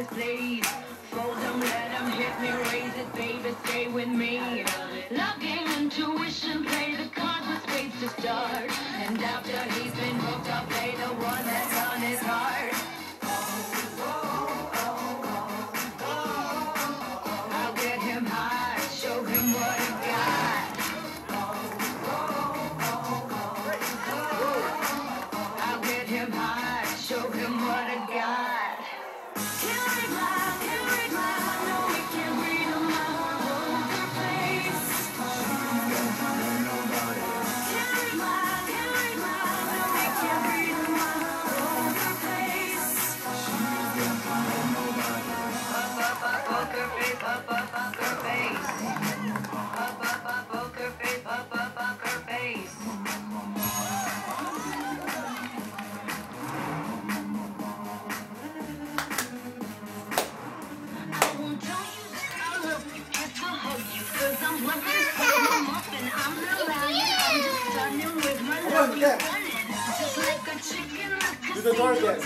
this ladies. Fold them, let them hit me, raise it, baby, stay with me. Love game, intuition, play the cards with spades to start. And after a Do the door casino.